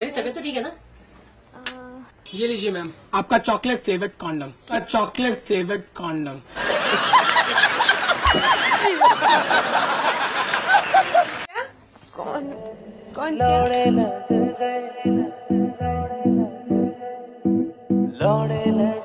मेरी तबीयत तो ठीक है ना? ये लीजिए मैम आपका chocolate flavoured condom chocolate flavoured condom कौन कौन लौड़े लग गए। लौड़े लग